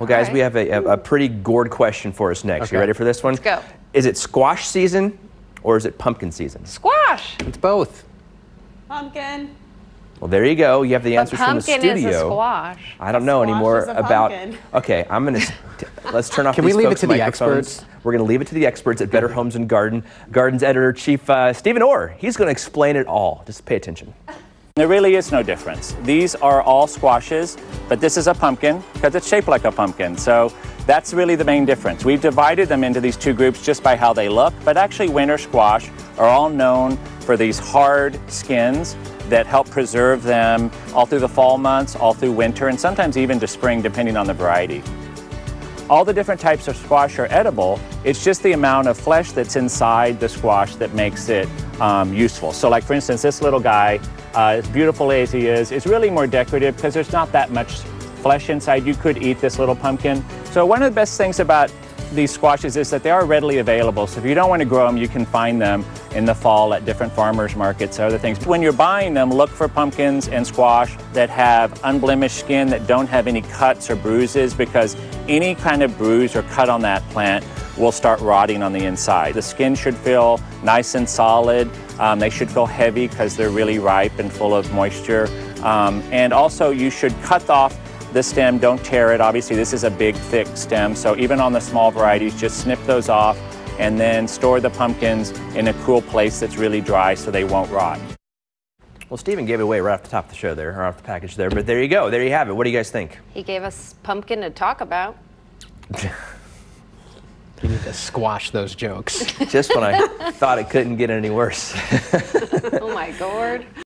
Well, guys, right. we have a, a, a pretty gourd question for us next. You ready for this one? Let's go. Is it squash season or is it pumpkin season? Squash. It's both. Pumpkin. Well, there you go. You have the answers from the pumpkin studio. is a squash. I don't know Squash anymore is a about. Okay, I'm gonna. s- t- Let's turn off the video. Can we these leave it to the experts? We're gonna leave it to the experts at Better Homes and Garden. Garden's editor chief uh, Stephen Orr. He's gonna explain it all. Just pay attention. There really is no difference. These are all squashes, but this is a pumpkin because it's shaped like a pumpkin. So that's really the main difference. We've divided them into these two groups just by how they look, but actually winter squash are all known for these hard skins that help preserve them all through the fall months, all through winter, and sometimes even to spring depending on the variety. All the different types of squash are edible. It's just the amount of flesh that's inside the squash that makes it um, useful. So, like for instance, this little guy, uh, as beautiful as he is, is really more decorative because there's not that much flesh inside. You could eat this little pumpkin. So, one of the best things about these squashes is that they are readily available. So if you don't want to grow them, you can find them in the fall at different farmers markets or other things. When you're buying them, look for pumpkins and squash that have unblemished skin that don't have any cuts or bruises because any kind of bruise or cut on that plant will start rotting on the inside. The skin should feel nice and solid. Um, they should feel heavy because they're really ripe and full of moisture. Um, and also you should cut off the stem, don't tear it. Obviously, this is a big, thick stem, so even on the small varieties, just snip those off and then store the pumpkins in a cool place that's really dry so they won't rot. Well, Stephen gave it away right off the top of the show there, or off the package there. But there you go. There you have it. What do you guys think? He gave us pumpkin to talk about. You need to squash those jokes. Just when I thought it couldn't get any worse. Oh my gourd.